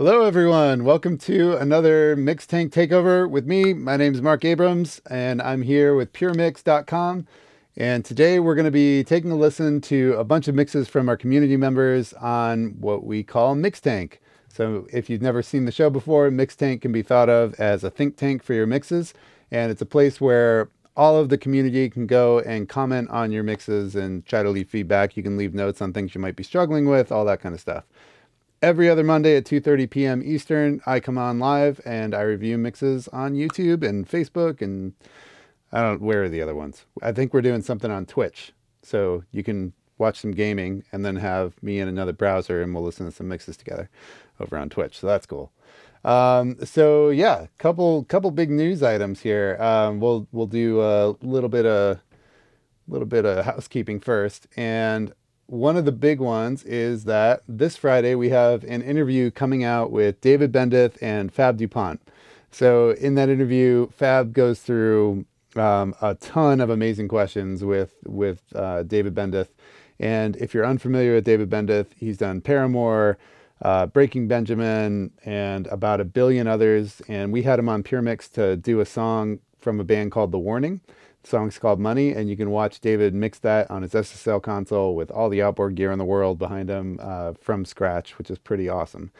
Hello, everyone. Welcome to another Mix Tank Takeover with me. My name is Mark Abrams, and I'm here with PureMix.com. And today we're going to be taking a listen to a bunch of mixes from our community members on what we call Mix Tank. So if you've never seen the show before, Mix Tank can be thought of as a think tank for your mixes. And it's a place where all of the community can go and comment on your mixes and try to leave feedback. You can leave notes on things you might be struggling with, all that kind of stuff. Every other Monday at 2:30 p.m. Eastern, I come on live and I review mixes on YouTube and Facebook and I don't where are the other ones. I think we're doing something on Twitch. So you can watch some gaming and then have me in another browser and we'll listen to some mixes together over on Twitch. So that's cool. Um, so yeah, couple couple big news items here. Um, we'll we'll do a little bit of a little bit of housekeeping first, and one of the big ones is that this Friday we have an interview coming out with David Bendeth and Fab Dupont. So in that interview, Fab goes through um, a ton of amazing questions with with uh, David Bendeth. And if you're unfamiliar with David Bendeth, he's done Paramore, uh, Breaking Benjamin, and about a billion others. And we had him on Pure Mix to do a song from a band called The Warning. The song's called Money, and you can watch David mix that on his SSL console with all the outboard gear in the world behind him uh, from scratch, which is pretty awesome.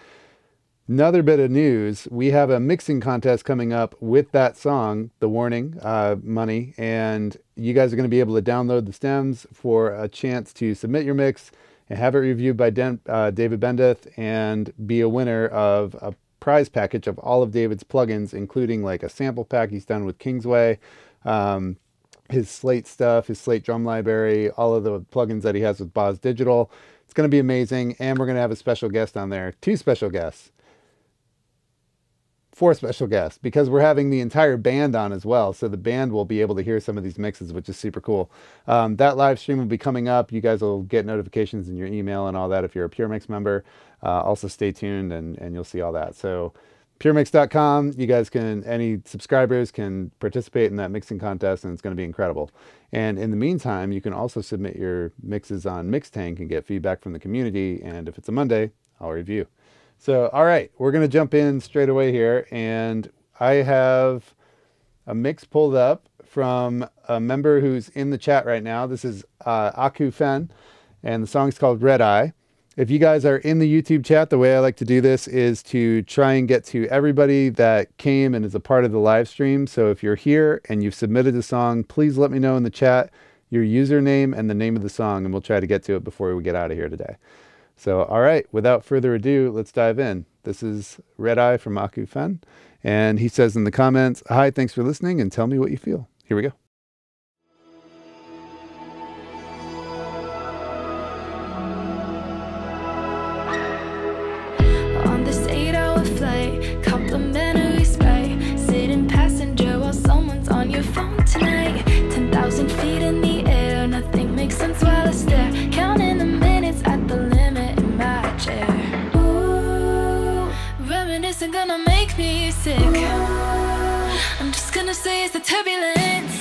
Another bit of news we have a mixing contest coming up with that song, The Warning, uh, Money, and you guys are going to be able to download the stems for a chance to submit your mix and have it reviewed by Den- uh, David Bendeth and be a winner of a prize package of all of David's plugins, including like a sample pack he's done with Kingsway, um, his Slate stuff, his Slate drum library, all of the plugins that he has with Boz Digital. It's going to be amazing, and we're going to have a special guest on there, two special guests four special guests because we're having the entire band on as well. So the band will be able to hear some of these mixes, which is super cool. Um, that live stream will be coming up. You guys will get notifications in your email and all that if you're a Pure Mix member. Uh, also, stay tuned and, and you'll see all that. So, puremix.com, you guys can, any subscribers can participate in that mixing contest and it's going to be incredible. And in the meantime, you can also submit your mixes on Mixtank and get feedback from the community. And if it's a Monday, I'll review. So, all right, we're going to jump in straight away here. And I have a mix pulled up from a member who's in the chat right now. This is uh, Aku Fen, and the song's called Red Eye. If you guys are in the YouTube chat, the way I like to do this is to try and get to everybody that came and is a part of the live stream. So if you're here and you've submitted a song, please let me know in the chat your username and the name of the song, and we'll try to get to it before we get out of here today. So, all right, without further ado, let's dive in. This is Red Eye from Aku Fen. And he says in the comments, Hi, thanks for listening and tell me what you feel. Here we go. Gonna make me sick. I'm just gonna say it's the turbulence.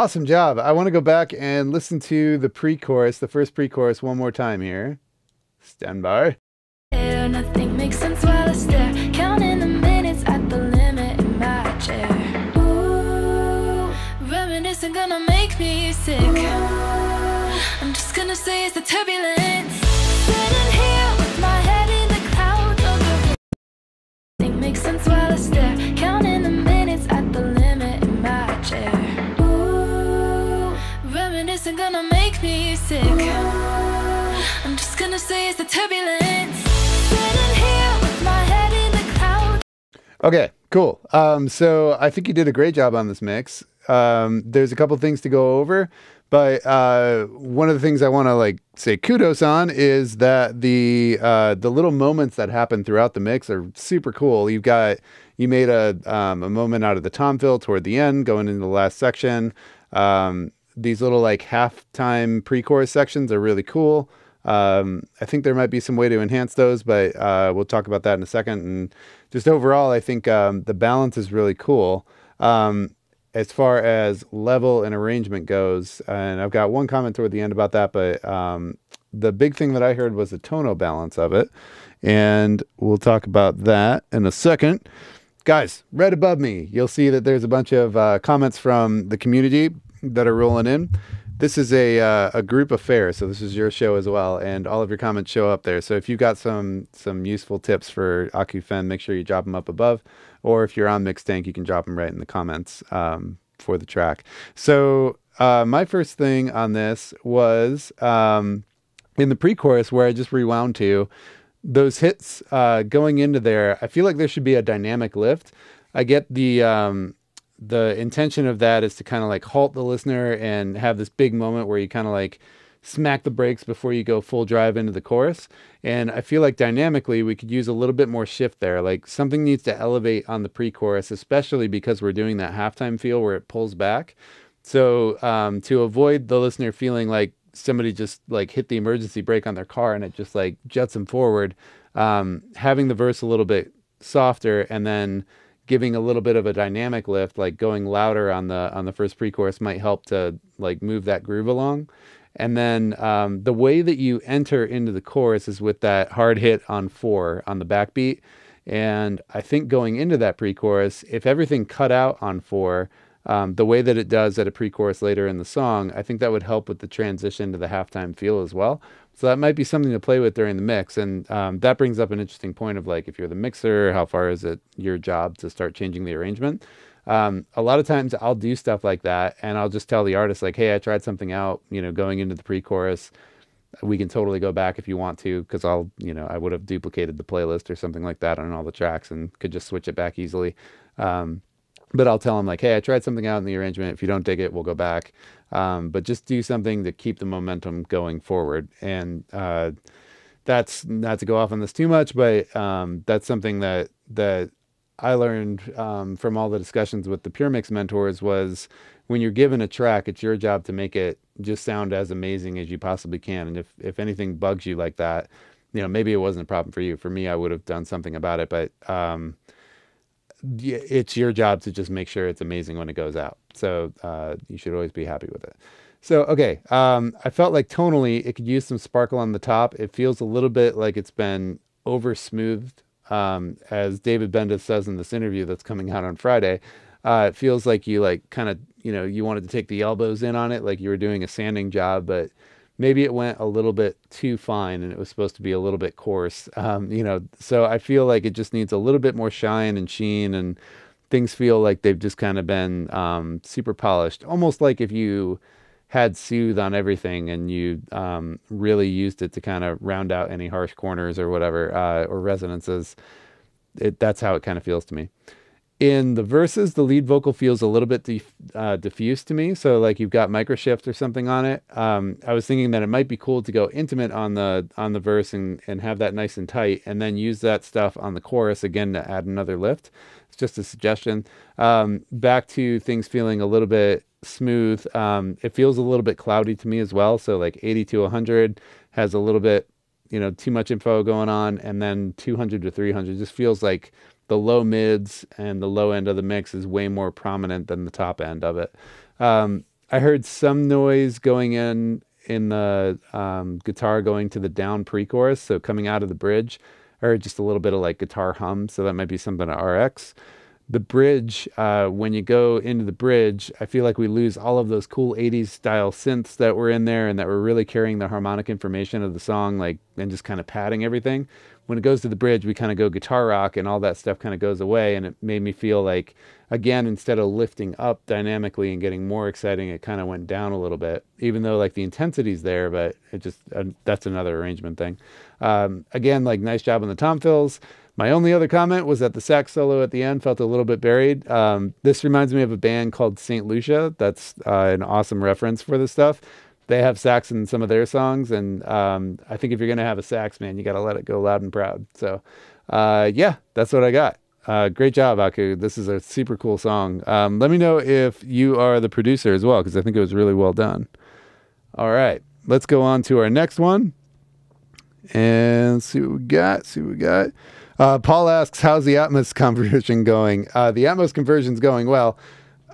Awesome job. I want to go back and listen to the pre chorus, the first pre chorus, one more time here. Stand by. Nothing makes sense while I stare. Counting the minutes at the limit in my chair. Ooh, reminiscing gonna make me sick. I'm just gonna say it's the turbulence. Sitting here with my head in the clouds. Nothing makes sense while I stare. Reminiscing gonna make me sick. I'm just gonna say it's the turbulence. Okay, cool. Um, so I think you did a great job on this mix. Um, there's a couple things to go over, but uh, one of the things I want to like say kudos on is that the uh, the little moments that happen throughout the mix are super cool. You've got you made a um, a moment out of the tom fill toward the end, going into the last section. Um, these little like halftime pre-chorus sections are really cool. Um, I think there might be some way to enhance those, but uh, we'll talk about that in a second. And just overall, I think um, the balance is really cool. Um, as far as level and arrangement goes, and I've got one comment toward the end about that, but um, the big thing that I heard was the tonal balance of it. And we'll talk about that in a second. Guys, right above me, you'll see that there's a bunch of uh, comments from the community that are rolling in. This is a uh, a group affair, so this is your show as well, and all of your comments show up there. So if you've got some some useful tips for Akufen, make sure you drop them up above, or if you're on Mix Tank, you can drop them right in the comments um, for the track. So uh, my first thing on this was um, in the pre-chorus where I just rewound to those hits uh, going into there. I feel like there should be a dynamic lift. I get the um, the intention of that is to kind of like halt the listener and have this big moment where you kind of like smack the brakes before you go full drive into the chorus. And I feel like dynamically we could use a little bit more shift there. Like something needs to elevate on the pre-chorus, especially because we're doing that halftime feel where it pulls back. So um, to avoid the listener feeling like somebody just like hit the emergency brake on their car and it just like jets them forward, um, having the verse a little bit softer and then giving a little bit of a dynamic lift, like going louder on the on the first pre-chorus might help to like move that groove along. And then um, the way that you enter into the chorus is with that hard hit on four on the backbeat. And I think going into that pre-chorus, if everything cut out on four, um, the way that it does at a pre-chorus later in the song, I think that would help with the transition to the halftime feel as well. So that might be something to play with during the mix, and um, that brings up an interesting point of like if you're the mixer, how far is it your job to start changing the arrangement? Um, a lot of times I'll do stuff like that, and I'll just tell the artist like, "Hey, I tried something out, you know, going into the pre-chorus." we can totally go back if you want to because i'll you know i would have duplicated the playlist or something like that on all the tracks and could just switch it back easily um, but i'll tell them like hey i tried something out in the arrangement. If you don't dig it we'll go back. Um, but just do something to keep the momentum going forward. And uh, that's not to go off on this too much but um, that's something that that i learned um, from all the discussions with the pure mix mentors was when you're given a track it's your job to make it just sound as amazing as you possibly can. And if if anything bugs you like that you know maybe it wasn't a problem for you. For me i would have done something about it. But um, it's your job to just make sure it's amazing when it goes out so uh, you should always be happy with it So okay, um, I felt like tonally it could use some sparkle on the top. It feels a little bit like it's been over smoothed, um, as David Bendeth says in this interview that's coming out on Friday. Uh, it feels like you like kind of you know you wanted to take the elbows in on it, like you were doing a sanding job, but maybe it went a little bit too fine and it was supposed to be a little bit coarse. Um, you know, so I feel like it just needs a little bit more shine and sheen and things feel like they've just kind of been um, super polished, almost like if you had soothe on everything and you um, really used it to kind of round out any harsh corners or whatever uh, or resonances. It, that's how it kind of feels to me. In the verses, the lead vocal feels a little bit dif- uh, diffuse to me. So like you've got microshift or something on it. Um, I was thinking that it might be cool to go intimate on the on the verse and and have that nice and tight, and then use that stuff on the chorus again to add another lift. It's just a suggestion. Um, back to things feeling a little bit smooth. Um, it feels a little bit cloudy to me as well. So like 80 to 100 has a little bit, you know, too much info going on, and then 200 to 300 just feels like the low mids and the low end of the mix is way more prominent than the top end of it. Um, I heard some noise going in in the um, guitar going to the down pre-chorus, so coming out of the bridge. I heard just a little bit of like guitar hum, so that might be something at RX the bridge, uh, when you go into the bridge, I feel like we lose all of those cool 80s style synths that were in there and that were really carrying the harmonic information of the song, like, and just kind of padding everything. When it goes to the bridge, we kind of go guitar rock and all that stuff kind of goes away. And it made me feel like, again, instead of lifting up dynamically and getting more exciting, it kind of went down a little bit, even though like the intensity's there, but it just, uh, that's another arrangement thing. Um, again, like nice job on the tom fills. My only other comment was that the sax solo at the end felt a little bit buried. Um, this reminds me of a band called St. Lucia. That's uh, an awesome reference for this stuff. They have sax in some of their songs, and um, I think if you're gonna have a sax, man, you got to let it go loud and proud. So, uh, yeah, that's what I got. Uh, great job, Aku. This is a super cool song. Um, let me know if you are the producer as well, because I think it was really well done. All right, let's go on to our next one and see what we got. See what we got. Uh, Paul asks, "How's the Atmos conversion going?" Uh, the Atmos conversion's going well.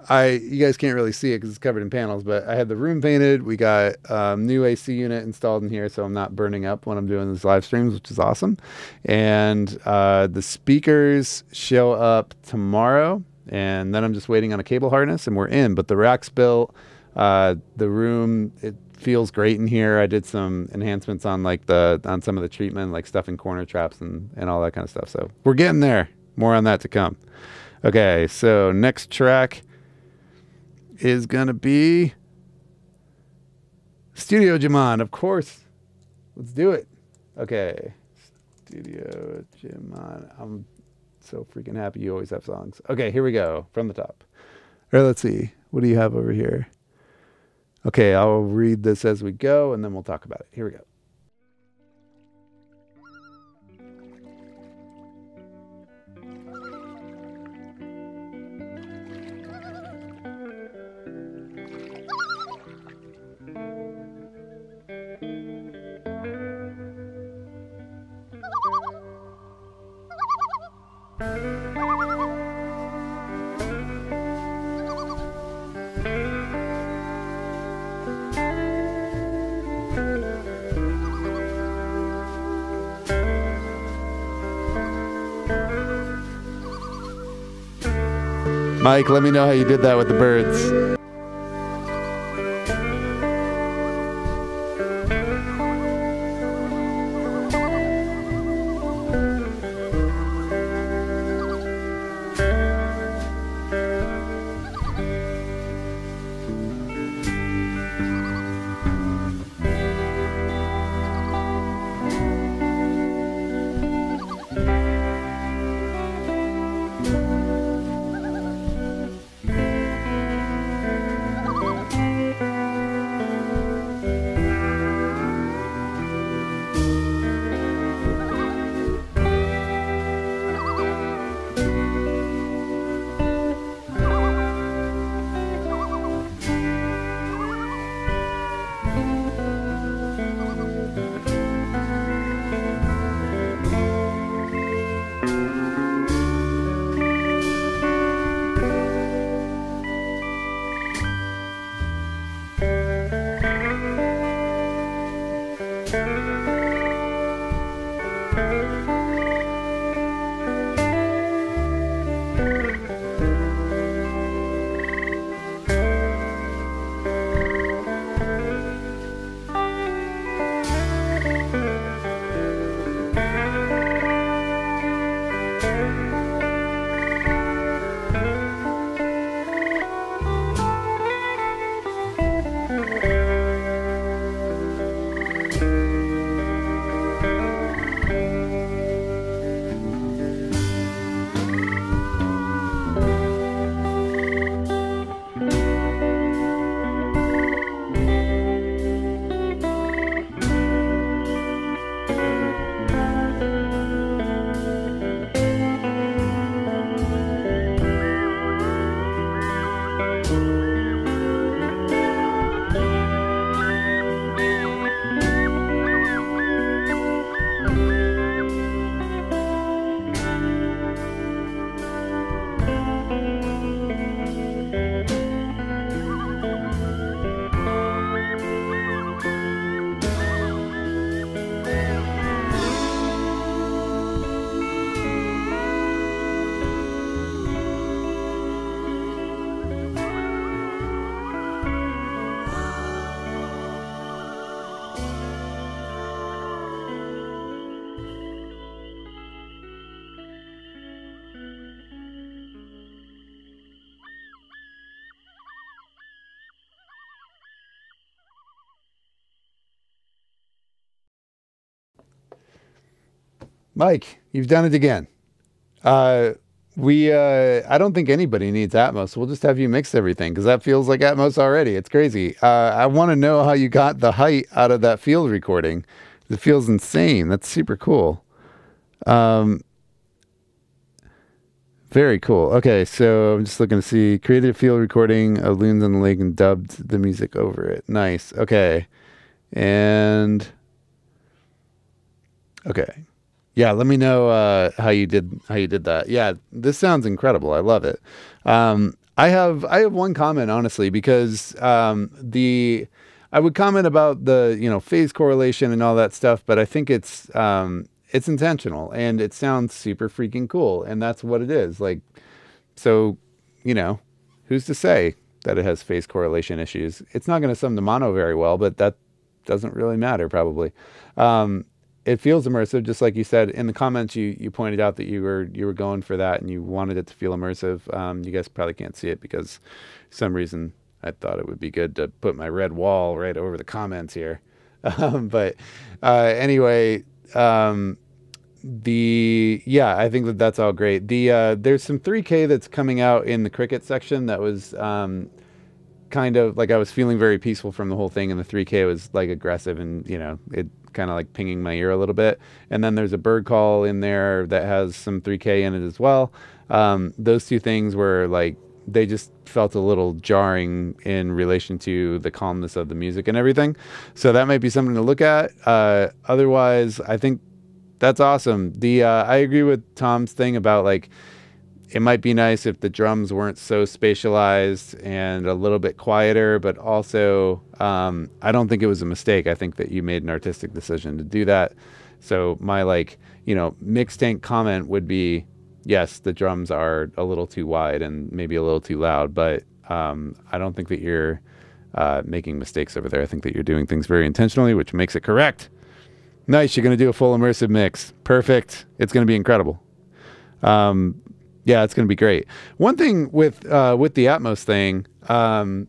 I you guys can't really see it because it's covered in panels, but I had the room painted. We got um, new AC unit installed in here, so I'm not burning up when I'm doing these live streams, which is awesome. And uh, the speakers show up tomorrow, and then I'm just waiting on a cable harness, and we're in. But the rack's built. Uh, the room it feels great in here. I did some enhancements on like the on some of the treatment, like stuffing corner traps and and all that kind of stuff. So we're getting there. More on that to come. Okay, so next track is gonna be Studio Jaman, of course. Let's do it. Okay, Studio Jaman. I'm so freaking happy you always have songs. Okay, here we go from the top. All right, let's see. What do you have over here? Okay, I'll read this as we go and then we'll talk about it. Here we go. Mike, let me know how you did that with the birds. Mike, you've done it again. Uh, we, uh, I don't think anybody needs Atmos. We'll just have you mix everything because that feels like Atmos already. It's crazy. Uh, I want to know how you got the height out of that field recording. It feels insane. That's super cool. Um, very cool. Okay, so I'm just looking to see created a field recording of Loons on the Lake and dubbed the music over it. Nice. Okay. And okay. Yeah, let me know uh, how you did how you did that. Yeah, this sounds incredible. I love it. Um, I have I have one comment honestly because um, the I would comment about the you know phase correlation and all that stuff, but I think it's um, it's intentional and it sounds super freaking cool, and that's what it is. Like, so you know, who's to say that it has phase correlation issues? It's not going to sum to mono very well, but that doesn't really matter probably. Um, it feels immersive, just like you said in the comments. You you pointed out that you were you were going for that and you wanted it to feel immersive. Um, you guys probably can't see it because some reason I thought it would be good to put my red wall right over the comments here. Um, but uh, anyway, um, the yeah, I think that that's all great. The uh, there's some 3K that's coming out in the cricket section that was um, kind of like I was feeling very peaceful from the whole thing, and the 3K was like aggressive and you know it kind of like pinging my ear a little bit. And then there's a bird call in there that has some 3K in it as well. Um, those two things were like they just felt a little jarring in relation to the calmness of the music and everything. So that might be something to look at. Uh, otherwise, I think that's awesome. The uh, I agree with Tom's thing about like it might be nice if the drums weren't so spatialized and a little bit quieter, but also um, I don't think it was a mistake. I think that you made an artistic decision to do that. So my like you know mix tank comment would be yes, the drums are a little too wide and maybe a little too loud, but um, I don't think that you're uh, making mistakes over there. I think that you're doing things very intentionally, which makes it correct. Nice. You're going to do a full immersive mix. Perfect. It's going to be incredible. Um, yeah, it's going to be great. One thing with uh, with the Atmos thing, um,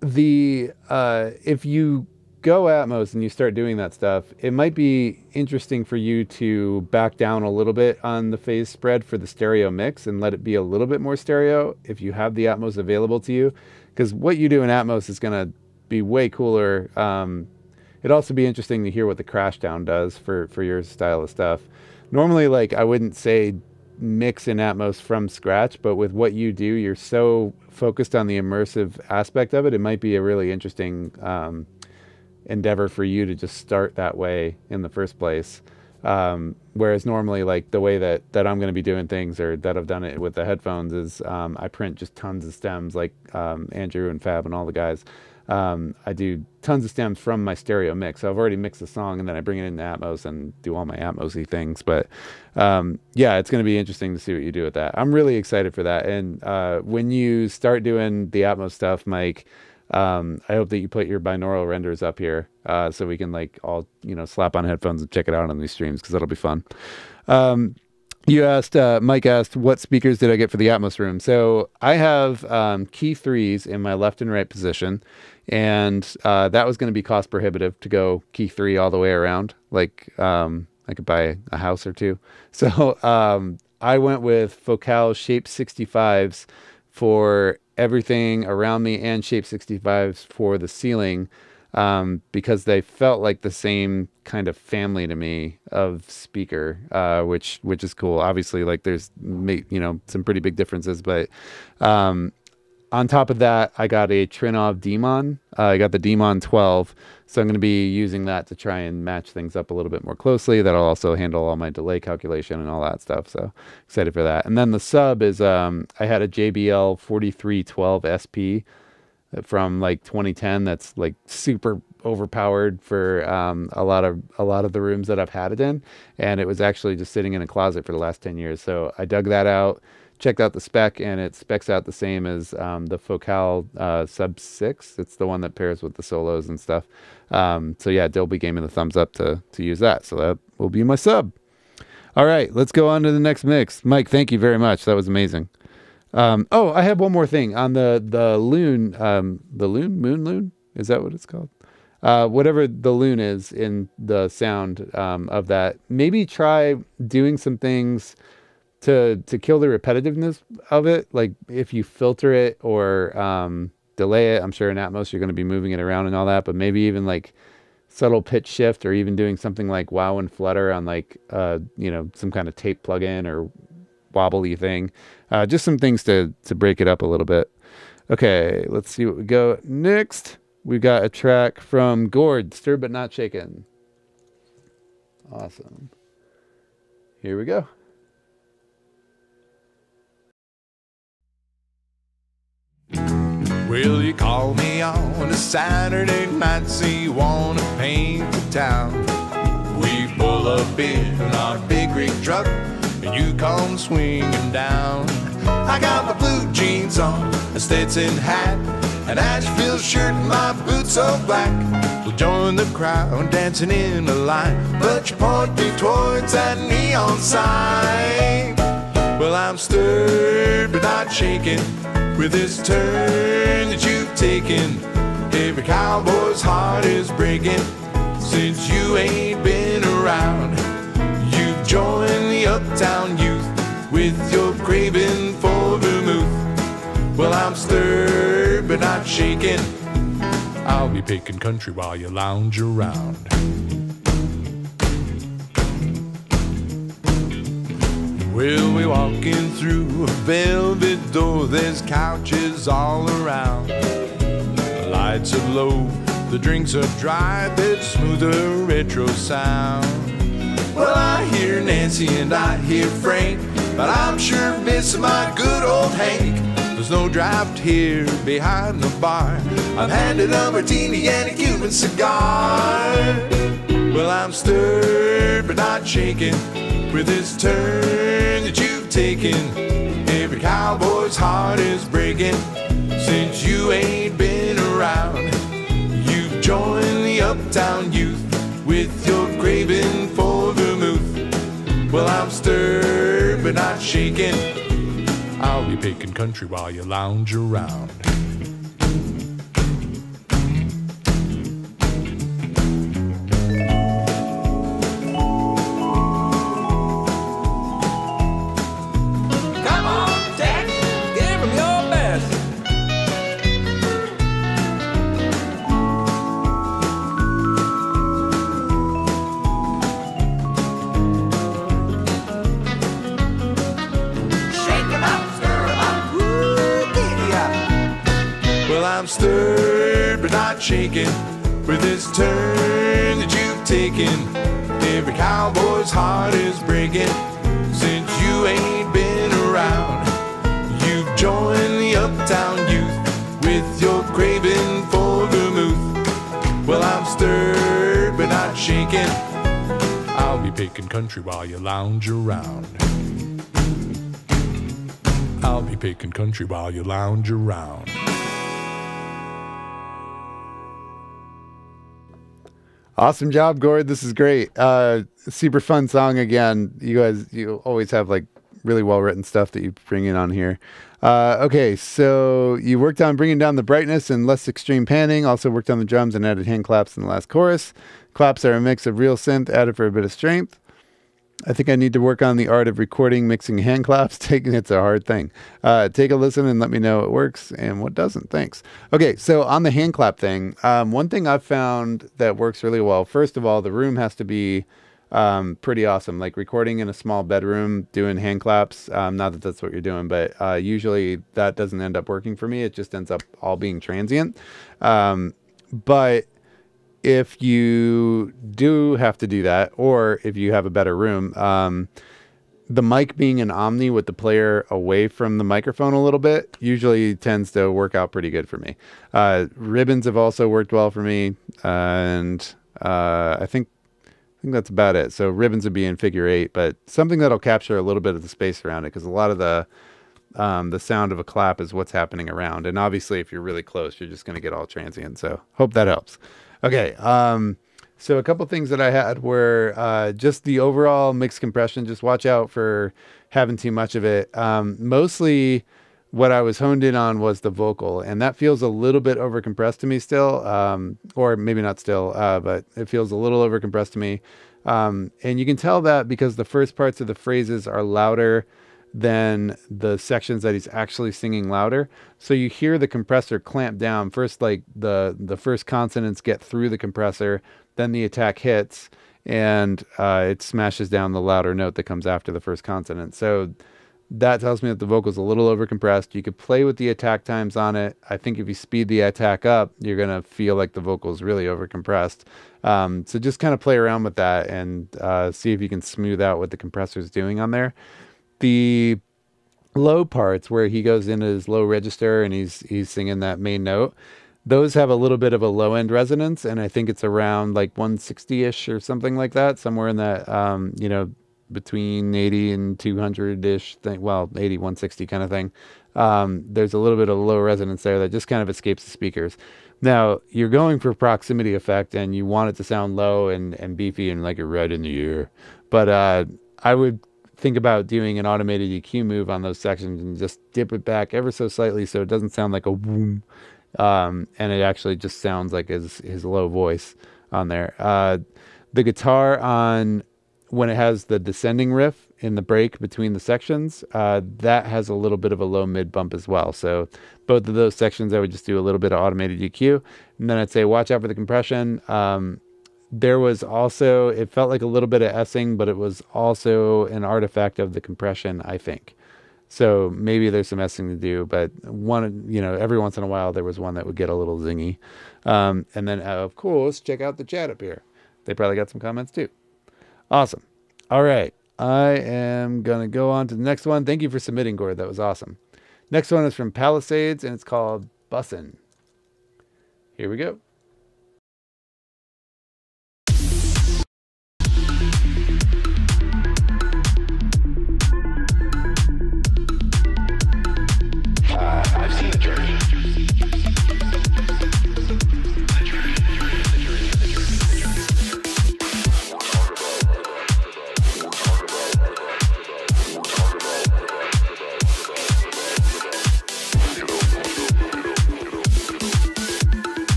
the uh, if you go Atmos and you start doing that stuff, it might be interesting for you to back down a little bit on the phase spread for the stereo mix and let it be a little bit more stereo if you have the Atmos available to you. Because what you do in Atmos is going to be way cooler. Um, it'd also be interesting to hear what the crash down does for for your style of stuff. Normally, like I wouldn't say mix in Atmos from scratch, but with what you do, you're so focused on the immersive aspect of it. It might be a really interesting um, endeavor for you to just start that way in the first place. Um, whereas normally, like the way that that I'm going to be doing things, or that I've done it with the headphones, is um, I print just tons of stems, like um, Andrew and Fab and all the guys. Um, I do tons of stems from my stereo mix. So I've already mixed the song and then I bring it into Atmos and do all my Atmosy things. But um, yeah, it's going to be interesting to see what you do with that. I'm really excited for that. And uh, when you start doing the Atmos stuff, Mike, um, I hope that you put your binaural renders up here uh, so we can like all you know slap on headphones and check it out on these streams because that'll be fun. Um, you asked, uh, Mike asked, what speakers did I get for the Atmos room? So I have um, Kii Threes in my left and right position, and uh, that was going to be cost prohibitive to go Kii Three all the way around. Like um, I could buy a house or two. So um, I went with Focal Shape 65s for everything around me and Shape 65s for the ceiling um, because they felt like the same kind of family to me of speaker, uh, which which is cool. Obviously, like there's you know some pretty big differences, but um, on top of that, I got a Trinnov D-MON. Uh, I got the D-MON 12. So I'm going to be using that to try and match things up a little bit more closely. That'll also handle all my delay calculation and all that stuff. So excited for that. And then the sub is um, I had a JBL 4312 SP from like 2010 that's like super overpowered for um, a lot of a lot of the rooms that I've had it in and it was actually just sitting in a closet for the last 10 years so I dug that out checked out the spec and it specs out the same as um, the Focal uh, Sub 6. It's the one that pairs with the solos and stuff. Um, so yeah, Dolby gave me the thumbs up to, to use that. So that will be my sub. All right, let's go on to the next mix. Mike, thank you very much. That was amazing. Um, oh, I have one more thing on the the loon, um, the loon, moon loon. Is that what it's called? uh, whatever the loon is in the sound um, of that. Maybe try doing some things to to kill the repetitiveness of it. Like if you filter it or um, delay it, I'm sure in Atmos you're going to be moving it around and all that. But maybe even like subtle pitch shift or even doing something like wow and flutter on like uh, you know some kind of tape plugin or wobbly thing. Uh, just some things to to break it up a little bit. Okay, let's see what we go next. We've got a track from Gord, Stirred But Not Shaken. Awesome. Here we go. Will you call me on a Saturday night so you wanna paint the town? We pull up in our big rig truck and you come swinging down. I got my blue jeans on, a Stetson hat, an Asheville shirt, and my boots so black. We'll join the crowd dancing in a line, but you point me towards that neon sign. Well, I'm stirred but not shaken with this turn that you've taken. Every cowboy's heart is breaking since you ain't been around. You've joined the uptown youth with your craving for vermouth. Well, I'm stirred but not shaken. I'll be picking country while you lounge around. We'll be walking through a velvet door. There's couches all around. The lights are low, the drinks are dry. There's smoother retro sound. Well, I hear Nancy and I hear Frank, but I'm sure missing my good old Hank. There's no draft here behind the bar. I'm handed a martini and a Cuban cigar. Well, I'm stirred but not shaken with this turn that you've taken. Every cowboy's heart is breaking since you ain't been around. You've joined the uptown youth with your craving for vermouth. Well, I'm stirred but not shaken. I'll be picking country while you lounge around. Cowboy's heart is breaking since you ain't been around. You've joined the uptown youth with your craving for vermouth. Well, I'm stirred but not shaken. I'll be picking country while you lounge around. I'll be picking country while you lounge around. Awesome job, Gord. This is great. Uh, super fun song again. You guys, you always have like really well written stuff that you bring in on here. Uh, okay, so you worked on bringing down the brightness and less extreme panning. Also worked on the drums and added hand claps in the last chorus. Claps are a mix of real synth added for a bit of strength. I think I need to work on the art of recording, mixing hand claps. Taking it's a hard thing. Uh, take a listen and let me know what works and what doesn't. Thanks. Okay, so on the hand clap thing, um, one thing I've found that works really well. First of all, the room has to be um, pretty awesome. Like recording in a small bedroom, doing hand claps. Um, not that that's what you're doing, but uh, usually that doesn't end up working for me. It just ends up all being transient. Um, but if you do have to do that, or if you have a better room, um, the mic being an omni with the player away from the microphone a little bit usually tends to work out pretty good for me. Uh, ribbons have also worked well for me, and uh, I think I think that's about it. So ribbons would be in figure eight, but something that'll capture a little bit of the space around it because a lot of the um, the sound of a clap is what's happening around. And obviously, if you're really close, you're just going to get all transient. So hope that helps. Okay. Um, so a couple things that I had were uh, just the overall mix compression. Just watch out for having too much of it. Um, mostly what I was honed in on was the vocal, and that feels a little bit overcompressed to me still, um, or maybe not still, uh, but it feels a little overcompressed to me. Um, and you can tell that because the first parts of the phrases are louder than the sections that he's actually singing louder. So you hear the compressor clamp down. First, like the the first consonants get through the compressor, then the attack hits, and uh, it smashes down the louder note that comes after the first consonant. So that tells me that the vocal's a little overcompressed. You could play with the attack times on it. I think if you speed the attack up, you're gonna feel like the vocal's really overcompressed. Um, so just kind of play around with that and uh, see if you can smooth out what the compressor's doing on there the low parts where he goes into his low register and he's he's singing that main note those have a little bit of a low end resonance and i think it's around like 160ish or something like that somewhere in that um, you know between 80 and 200ish thing well 80 160 kind of thing. Um, there's a little bit of low resonance there that just kind of escapes the speakers. Now you're going for proximity effect and you want it to sound low and, and beefy and like a right in the ear. But uh, i would think about doing an automated EQ move on those sections and just dip it back ever so slightly so it doesn't sound like a boom, um, and it actually just sounds like his his low voice on there. Uh, the guitar on when it has the descending riff in the break between the sections, uh, that has a little bit of a low mid bump as well. So both of those sections, I would just do a little bit of automated EQ, and then I'd say watch out for the compression. Um, there was also it felt like a little bit of essing but it was also an artifact of the compression i think. So maybe there's some essing to do but one you know every once in a while there was one that would get a little zingy. Um, and then uh, of course check out the chat up here. They probably got some comments too awesome. All right. I am gonna go on to the next one. Thank you for submitting gord. That was awesome. Next one is from palisades and it's called bussin. Here we go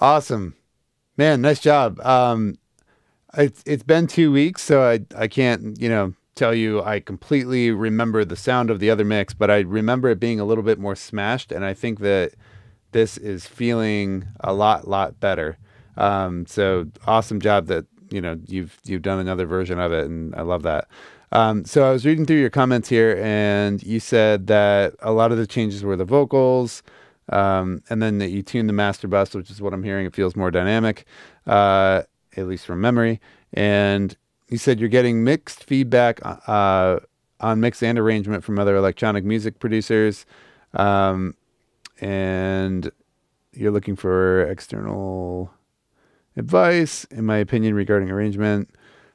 Awesome, man. Nice job. Um, it's it's been two weeks, so I I can't you know tell you I completely remember the sound of the other mix, but I remember it being a little bit more smashed, and I think that this is feeling a lot lot better. Um, so awesome job that you know you've you've done another version of it, and I love that. Um, so I was reading through your comments here, and you said that a lot of the changes were the vocals, um, and then that you tune the master bus, which is what I'm hearing. It feels more dynamic, uh, at least from memory. And you said you're getting mixed feedback uh, on mix and arrangement from other electronic music producers, um, and you're looking for external advice, in my opinion, regarding arrangement.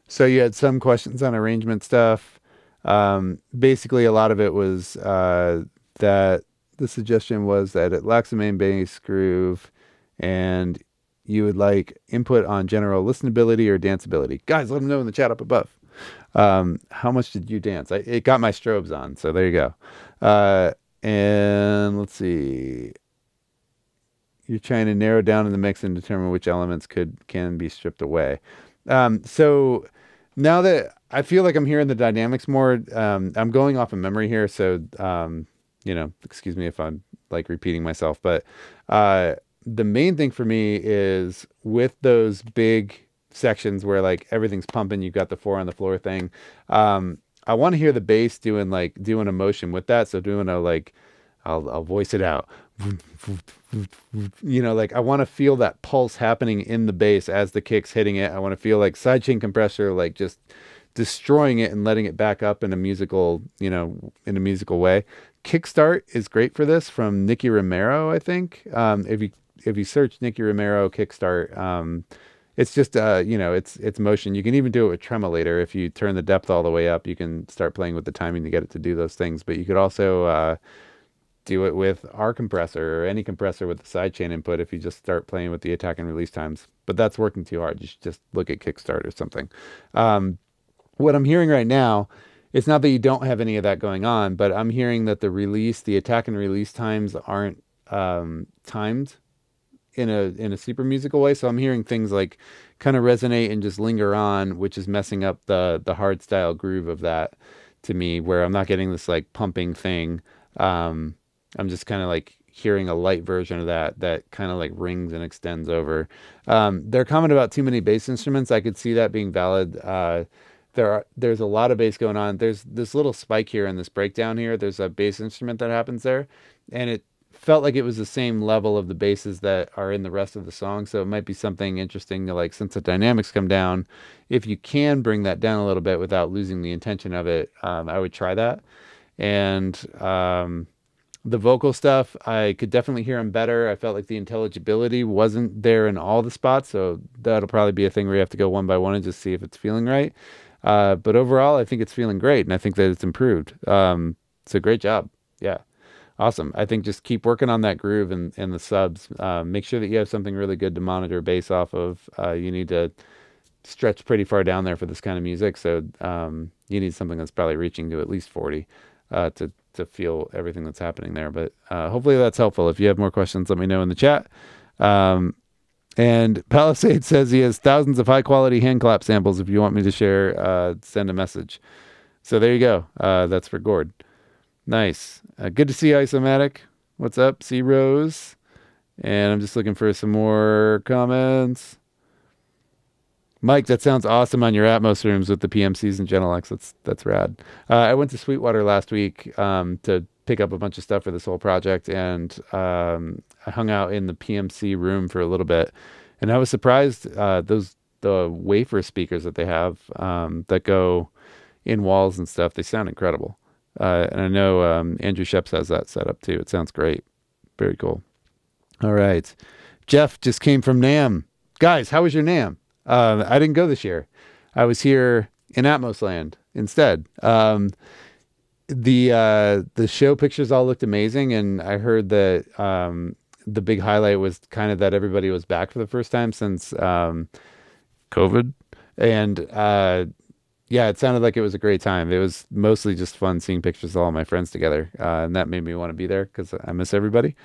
So you had some questions on arrangement stuff. Um, basically, a lot of it was uh, that the suggestion was that it lacks a main bass groove, and you would like input on general listenability or danceability. Guys, let them know in the chat up above. Um, how much did you dance? I, it got my strobes on, so there you go. Uh, and let's see. You're trying to narrow down in the mix and determine which elements could can be stripped away. Um, so now that I feel like I'm hearing the dynamics more, um, I'm going off of memory here. So, um, you know, excuse me if I'm like repeating myself, but uh, the main thing for me is with those big sections where like everything's pumping, you've got the four on the floor thing. Um, I want to hear the bass doing like doing a motion with that. So doing a like, I'll I'll voice it out. You know, like I want to feel that pulse happening in the bass as the kick's hitting it. I want to feel like sidechain compressor like just destroying it and letting it back up in a musical, you know, in a musical way. Kickstart is great for this from Nicky Romero, I think. Um, if you if you search Nicky Romero Kickstart, um, it's just uh, you know, it's it's motion. You can even do it with tremolator. If you turn the depth all the way up, you can start playing with the timing to get it to do those things. But you could also uh, do it with our compressor or any compressor with the sidechain input if you just start playing with the attack and release times. But that's working too hard. You should just look at Kickstart or something. Um, what I'm hearing right now, it's not that you don't have any of that going on, but I'm hearing that the release, the attack and release times aren't um, timed in a in a super musical way. So I'm hearing things like kind of resonate and just linger on, which is messing up the the hard style groove of that to me, where I'm not getting this like pumping thing. Um, I'm just kind of like hearing a light version of that that kind of like rings and extends over. Um, their comment about too many bass instruments, I could see that being valid. Uh, there are there's a lot of bass going on. There's this little spike here in this breakdown here. There's a bass instrument that happens there, and it felt like it was the same level of the basses that are in the rest of the song. So it might be something interesting like since the dynamics come down, if you can bring that down a little bit without losing the intention of it, um, I would try that. And um, the vocal stuff, I could definitely hear them better. I felt like the intelligibility wasn't there in all the spots, so that'll probably be a thing where you have to go one by one and just see if it's feeling right. Uh, but overall, I think it's feeling great, and I think that it's improved. Um, it's a great job. Yeah, awesome. I think just keep working on that groove and, and the subs. Uh, make sure that you have something really good to monitor bass off of. Uh, you need to stretch pretty far down there for this kind of music, so um, you need something that's probably reaching to at least forty uh, to to feel everything that's happening there. But uh, hopefully that's helpful. If you have more questions, let me know in the chat. Um, and Palisade says he has thousands of high quality hand clap samples. If you want me to share, uh, send a message. So there you go. Uh, that's for Gord. Nice. Uh, good to see Isomatic. What's up, C Rose? And I'm just looking for some more comments. Mike, that sounds awesome on your Atmos rooms with the PMCs and Genelecs. That's that's rad. Uh, I went to Sweetwater last week um, to pick up a bunch of stuff for this whole project, and um, I hung out in the PMC room for a little bit, and I was surprised uh, those the wafer speakers that they have um, that go in walls and stuff. They sound incredible, uh, and I know um, Andrew Scheps has that set up too. It sounds great, very cool. All right, Jeff just came from NAMM. Guys, how was your NAMM? Uh, I didn't go this year. I was here in Atmos Land instead. Um, the uh, the show pictures all looked amazing, and I heard that um, the big highlight was kind of that everybody was back for the first time since um, COVID, and uh, yeah, it sounded like it was a great time. It was mostly just fun seeing pictures of all my friends together, uh, and that made me want to be there because I miss everybody.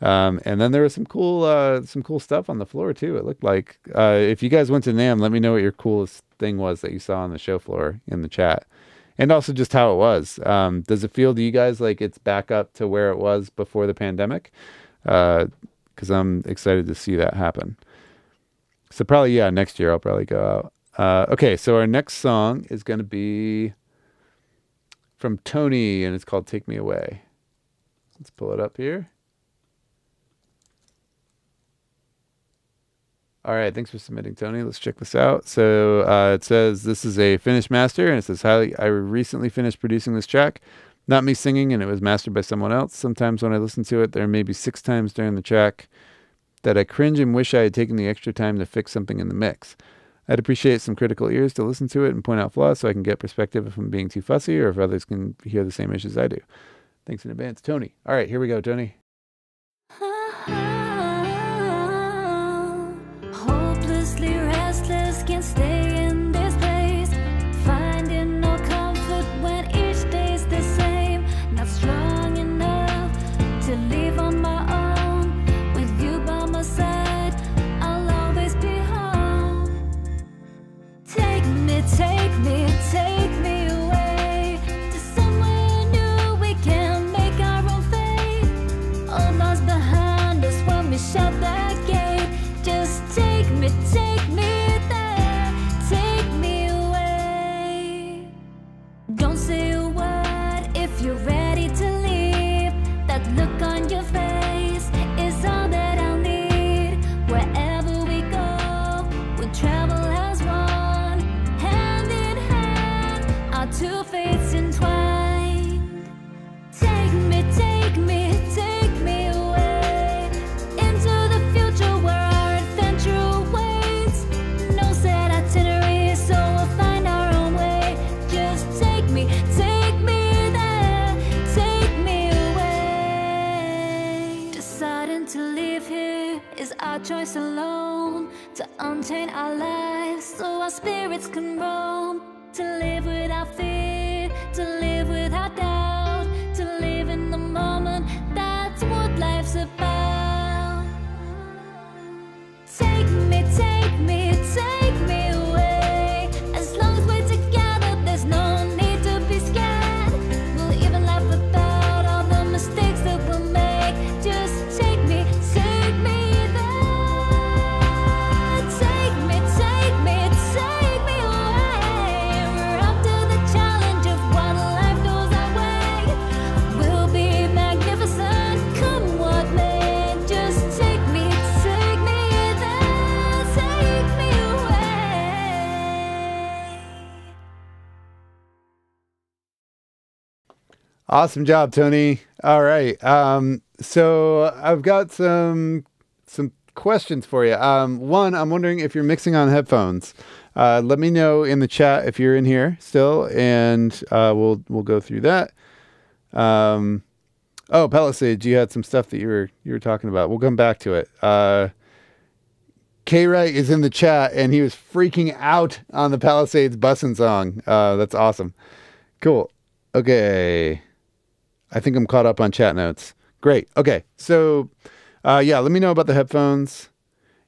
Um, and then there was some cool, uh, some cool stuff on the floor too. It looked like uh, if you guys went to NAMM, let me know what your coolest thing was that you saw on the show floor in the chat, and also just how it was. Um, does it feel to you guys like it's back up to where it was before the pandemic? Because I'm excited to see that happen. So probably yeah, next year I'll probably go out. Uh, okay, so our next song is going to be from Tony, and it's called "Take Me Away." Let's pull it up here. All right, thanks for submitting, Tony. Let's check this out. So uh, it says this is a finished master, and it says highly. I recently finished producing this track, not me singing, and it was mastered by someone else. Sometimes when I listen to it, there may be six times during the track that I cringe and wish I had taken the extra time to fix something in the mix. I'd appreciate some critical ears to listen to it and point out flaws so I can get perspective if I'm being too fussy or if others can hear the same issues I do. Thanks in advance, Tony. All right, here we go, Tony. Awesome job, Tony. All right. Um, so I've got some some questions for you. Um, one, I'm wondering if you're mixing on headphones. Uh, let me know in the chat if you're in here still, and uh, we'll we'll go through that. Um, oh, Palisades, you had some stuff that you were you were talking about. We'll come back to it. Uh, K Wright is in the chat, and he was freaking out on the Palisades bussin' song. Uh, that's awesome. Cool. Okay. I think I'm caught up on chat notes. Great. Okay. So, uh, yeah, let me know about the headphones.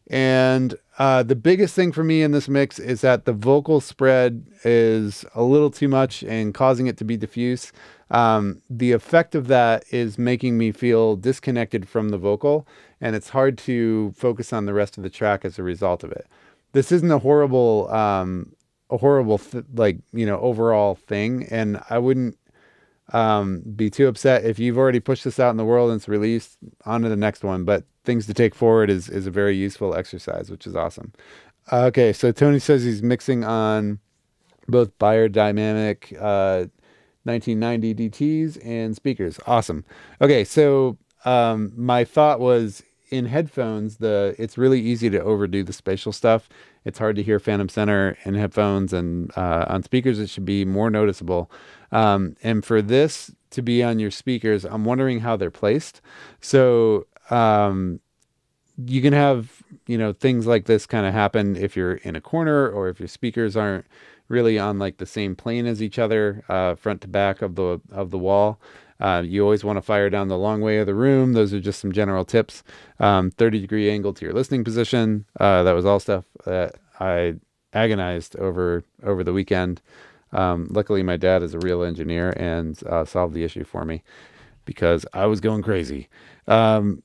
And uh, the biggest thing for me in this mix is that the vocal spread is a little too much and causing it to be diffuse. Um, the effect of that is making me feel disconnected from the vocal, and it's hard to focus on the rest of the track as a result of it. This isn't a horrible, um, a horrible th- like you know overall thing, and I wouldn't um, be too upset if you've already pushed this out in the world and it's released on to the next one. But things to take forward is is a very useful exercise, which is awesome. Okay, so Tony says he's mixing on both beyerdynamic uh, 1990 DTs and speakers. Awesome. Okay, so um, my thought was in headphones, the it's really easy to overdo the spatial stuff. It's hard to hear Phantom Center in headphones, and uh, on speakers it should be more noticeable. Um, and for this to be on your speakers, I'm wondering how they're placed. So um, you can have you know things like this kind of happen if you're in a corner or if your speakers aren't really on like the same plane as each other, uh, front to back of the of the wall. Uh, you always want to fire down the long way of the room. Those are just some general tips. Um, 30 degree angle to your listening position. Uh, that was all stuff that I agonized over over the weekend. Um, luckily, my dad is a real engineer and uh, solved the issue for me because I was going crazy. Um,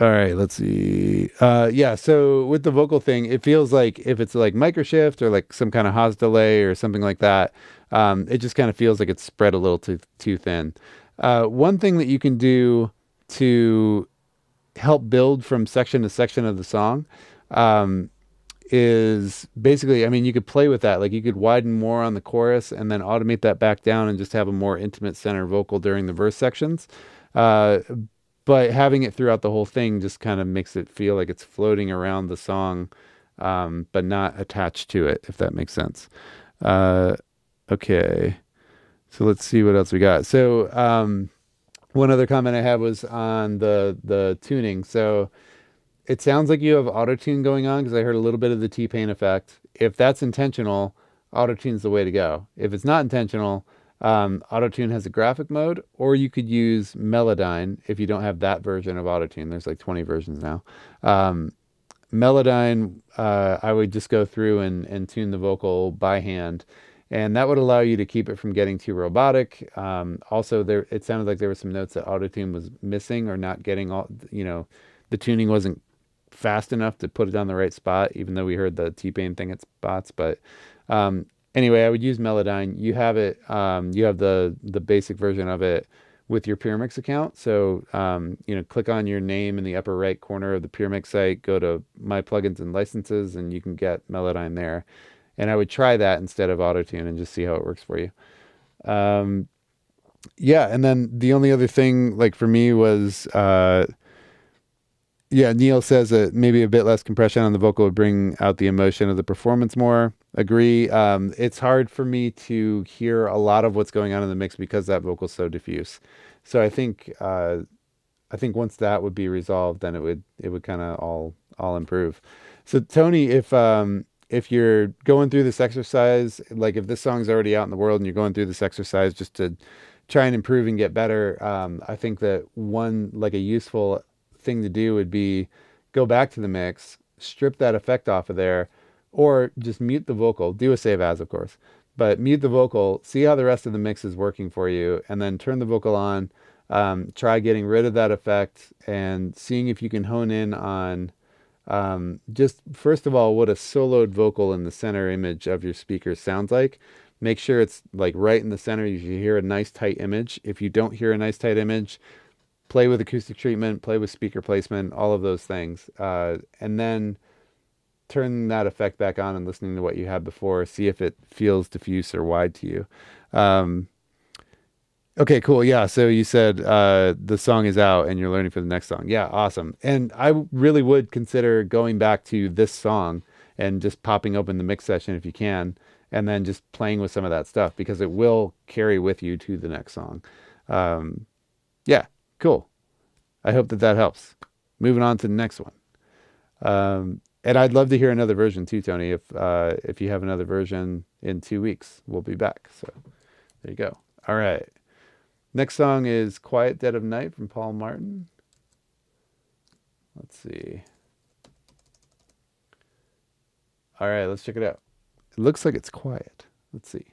all right, let's see. Uh, yeah, so with the vocal thing, it feels like if it's like microshift or like some kind of Haas delay or something like that, um, it just kind of feels like it's spread a little too too thin. Uh, one thing that you can do to help build from section to section of the song um, is basically, I mean, you could play with that. Like you could widen more on the chorus and then automate that back down and just have a more intimate center vocal during the verse sections. Uh, but having it throughout the whole thing just kind of makes it feel like it's floating around the song, um, but not attached to it, if that makes sense. Uh, okay. So let's see what else we got. So, um, one other comment I had was on the the tuning. So it sounds like you have auto tune going on because I heard a little bit of the T Pain effect. If that's intentional, auto tune's the way to go. If it's not intentional, um, Autotune has a graphic mode, or you could use Melodyne if you don't have that version of auto tune. There's like 20 versions now. Um, Melodyne, uh, I would just go through and, and tune the vocal by hand, and that would allow you to keep it from getting too robotic. Um, also, there it sounded like there were some notes that Autotune was missing or not getting all. You know, the tuning wasn't fast enough to put it on the right spot, even though we heard the T Pain thing at spots. But um, anyway, I would use Melodyne. You have it. Um, you have the the basic version of it with your PureMix account. So um, you know, click on your name in the upper right corner of the PureMix site. Go to My Plugins and Licenses, and you can get Melodyne there. And I would try that instead of Autotune and just see how it works for you. Um, yeah, and then the only other thing, like for me, was uh, yeah, Neil says that maybe a bit less compression on the vocal would bring out the emotion of the performance more. Agree. Um, it's hard for me to hear a lot of what's going on in the mix because that vocal's so diffuse. So I think uh, I think once that would be resolved, then it would it would kind of all all improve. So Tony, if um, if you're going through this exercise, like if this song's already out in the world and you're going through this exercise just to try and improve and get better, um, I think that one like a useful thing to do would be go back to the mix, strip that effect off of there, or just mute the vocal. Do a save as, of course, but mute the vocal. See how the rest of the mix is working for you, and then turn the vocal on. Um, try getting rid of that effect and seeing if you can hone in on um, just first of all what a soloed vocal in the center image of your speaker sounds like. Make sure it's like right in the center. You should hear a nice tight image. If you don't hear a nice tight image, play with acoustic treatment, play with speaker placement, all of those things. Uh, and then turn that effect back on and listening to what you had before, see if it feels diffuse or wide to you. Um, okay, cool. Yeah. So you said uh, the song is out and you're learning for the next song. Yeah, awesome. And I really would consider going back to this song and just popping open the mix session if you can, and then just playing with some of that stuff because it will carry with you to the next song. Um, yeah, Cool. I hope that that helps. Moving on to the next one. Um, and I'd love to hear another version too, Tony. If uh, if you have another version in two weeks, we'll be back. So there you go. All right. Next song is "Quiet Dead of Night" from Paul Martin. Let's see. All right, let's check it out. It looks like it's quiet. Let's see.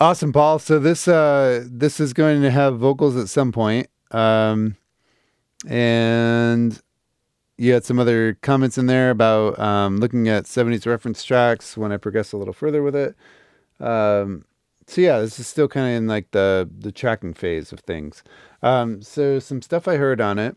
Awesome, Paul. So this uh this is going to have vocals at some point. Um and you had some other comments in there about um looking at 70s reference tracks when I progress a little further with it. Um so yeah, this is still kind of in like the the tracking phase of things. Um so some stuff I heard on it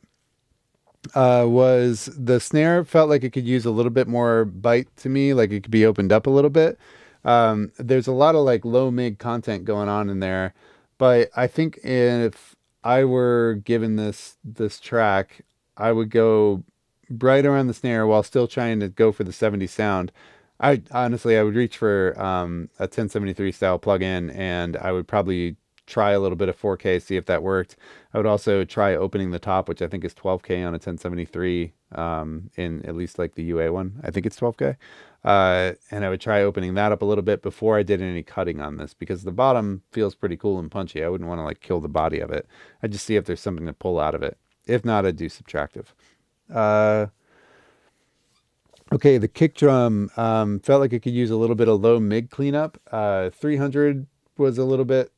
uh, was the snare felt like it could use a little bit more bite to me, like it could be opened up a little bit. Um, there's a lot of like low mid content going on in there, but I think if I were given this this track, I would go right around the snare while still trying to go for the 70 sound. I honestly I would reach for um, a 1073 style plug-in and I would probably try a little bit of 4K, see if that worked. I would also try opening the top, which I think is 12K on a 1073 um, in at least like the UA one. I think it's 12K. Uh, and I would try opening that up a little bit before I did any cutting on this because the bottom feels pretty cool and punchy. I wouldn't want to like kill the body of it. I just see if there's something to pull out of it. If not, I'd do subtractive. Uh, okay, the kick drum um, felt like it could use a little bit of low mid cleanup. Uh, 300 was a little bit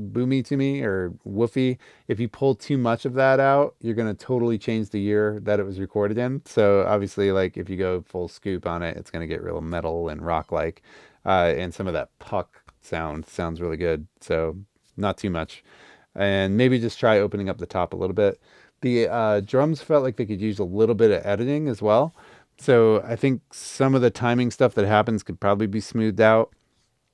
boomy to me or woofy. If you pull too much of that out, you're going to totally change the year that it was recorded in. So obviously, like if you go full scoop on it, it's going to get real metal and rock like. Uh, and some of that puck sound sounds really good. So not too much. And maybe just try opening up the top a little bit. The uh, drums felt like they could use a little bit of editing as well. So I think some of the timing stuff that happens could probably be smoothed out.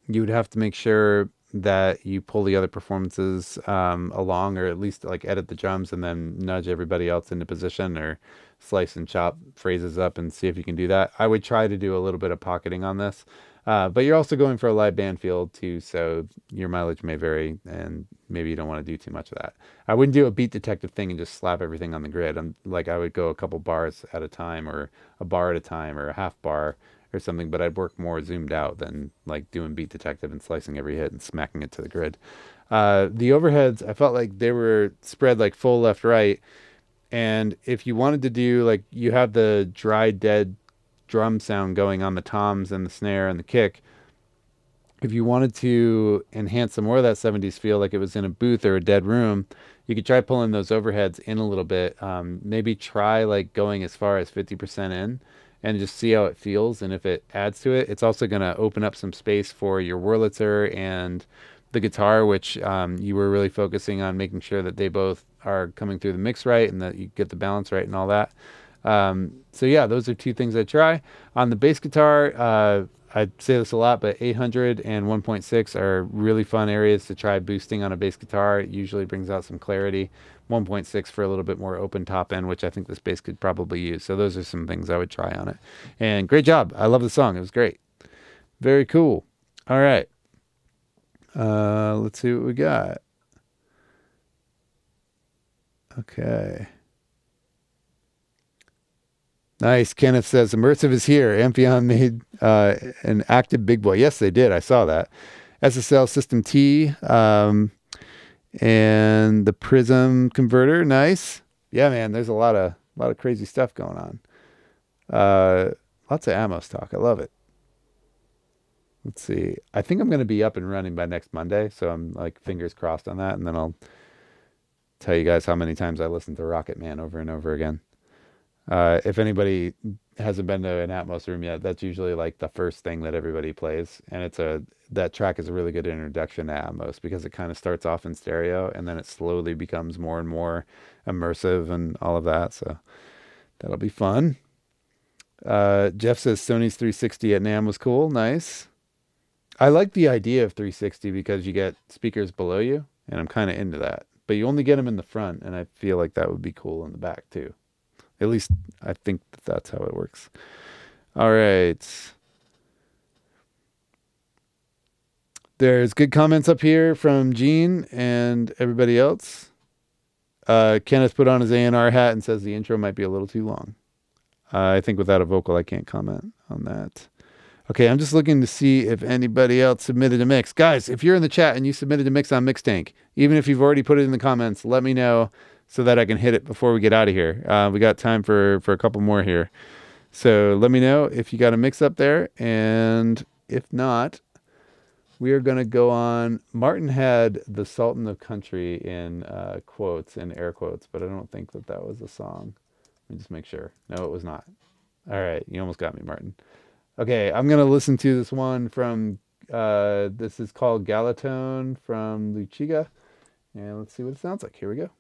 You would have to make sure that you pull the other performances um, along, or at least like edit the drums and then nudge everybody else into position, or slice and chop phrases up and see if you can do that. I would try to do a little bit of pocketing on this, uh, but you're also going for a live band feel too, so your mileage may vary, and maybe you don't want to do too much of that. I wouldn't do a beat detective thing and just slap everything on the grid. I'm like I would go a couple bars at a time, or a bar at a time, or a half bar or something, but I'd work more zoomed out than like doing Beat Detective and slicing every hit and smacking it to the grid. Uh, the overheads, I felt like they were spread like full left right. And if you wanted to do like you have the dry dead drum sound going on the toms and the snare and the kick, if you wanted to enhance some more of that 70s feel like it was in a booth or a dead room, you could try pulling those overheads in a little bit. Um, maybe try like going as far as 50% in and just see how it feels. And if it adds to it, it's also going to open up some space for your Wurlitzer and the guitar, which um, you were really focusing on making sure that they both are coming through the mix right and that you get the balance right and all that. Um, so yeah, those are two things I try. On the bass guitar, uh, I say this a lot, but 800 and 1.6 are really fun areas to try boosting on a bass guitar. It usually brings out some clarity. 1.6 for a little bit more open top end, which I think this bass could probably use. So those are some things I would try on it. And great job. I love the song. It was great. Very cool. All right. Uh, let's see what we got. Okay. Nice. Kenneth says Immersive is here. Amphion made uh, an active big boy. Yes, they did. I saw that. SSL System T. Um, and the prism converter nice. Yeah man there's a lot of a lot of crazy stuff going on. Uh lots of Atmos talk i love it. Let's see. I think i'm going to be up and running by next monday so i'm like fingers crossed on that and then i'll tell you guys how many times i listened to rocket man over and over again. Uh, if anybody hasn't been to an Atmos room yet, that's usually like the first thing that everybody plays, and it's a that track is a really good introduction to Atmos because it kind of starts off in stereo and then it slowly becomes more and more immersive and all of that. So that'll be fun. Uh, Jeff says Sony's 360 at NAMM was cool, nice. I like the idea of 360 because you get speakers below you, and I'm kind of into that. But you only get them in the front, and I feel like that would be cool in the back too. At least I think that that's how it works. All right. There's good comments up here from Gene and everybody else. Uh, Kenneth put on his A&R hat and says the intro might be a little too long. Uh, I think without a vocal, I can't comment on that. Okay, I'm just looking to see if anybody else submitted a mix. Guys, if you're in the chat and you submitted a mix on Mixtank, even if you've already put it in the comments, let me know so that I can hit it before we get out of here. Uh, we got time for, for a couple more here. So let me know if you got a mix up there. And if not, we are going to go on. Martin had the Sultan of Country in uh, quotes, in air quotes, but I don't think that that was a song. Let me just make sure. No, it was not. All right, you almost got me, Martin. Okay, I'm going to listen to this one from, uh, this is called Galatone from Luciga. And let's see what it sounds like. Here we go.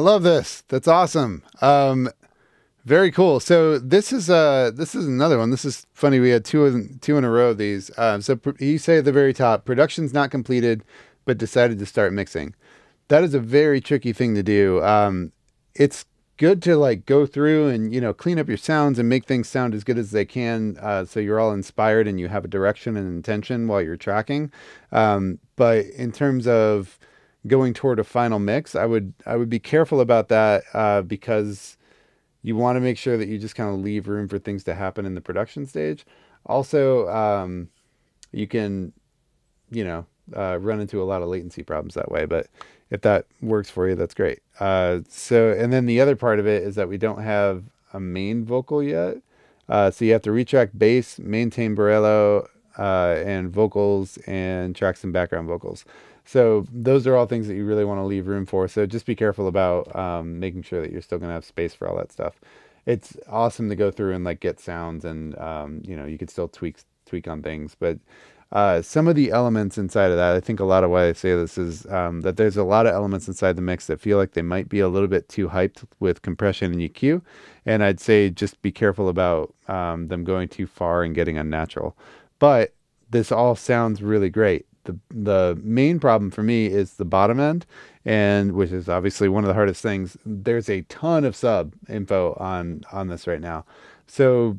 I love this. That's awesome. Um, very cool. So this is uh this is another one. This is funny. We had two in, two in a row of these. Um, so you say at the very top, production's not completed, but decided to start mixing. That is a very tricky thing to do. Um, it's good to like go through and you know clean up your sounds and make things sound as good as they can, uh, so you're all inspired and you have a direction and intention while you're tracking. Um, but in terms of going toward a final mix, I would I would be careful about that uh, because you want to make sure that you just kind of leave room for things to happen in the production stage. Also, um, you can, you know, uh, run into a lot of latency problems that way. But if that works for you, that's great. Uh, so, and then the other part of it is that we don't have a main vocal yet. Uh, so you have to retrack bass, main tamburello, uh, and vocals, and track some background vocals. So those are all things that you really want to leave room for. So just be careful about um, making sure that you're still going to have space for all that stuff. It's awesome to go through and like get sounds, and um, you know you could still tweak tweak on things, but uh, some of the elements inside of that, I think a lot of why I say this is um, that there's a lot of elements inside the mix that feel like they might be a little bit too hyped with compression and EQ, and I'd say just be careful about um, them going too far and getting unnatural. But this all sounds really great. The the main problem for me is the bottom end, and which is obviously one of the hardest things. There's a ton of sub info on on this right now, so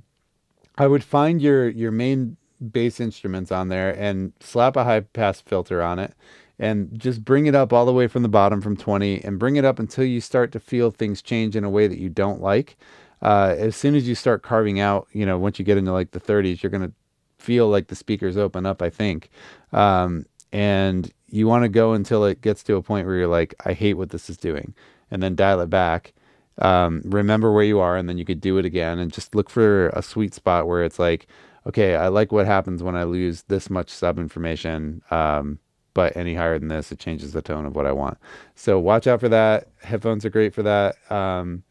I would find your your main bass instruments on there and slap a high pass filter on it and just bring it up all the way from the bottom from 20 and bring it up until you start to feel things change in a way that you don't like. Uh, as soon as you start carving out, you know, once you get into like the 30s, you're going to feel like the speakers open up, I think. Um, and you want to go until it gets to a point where you're like, I hate what this is doing, and then dial it back. Um, remember where you are, and then you could do it again, and just look for a sweet spot where it's like, okay, I like what happens when I lose this much sub information. Um, but any higher than this, it changes the tone of what I want. So watch out for that. Headphones are great for that. Um,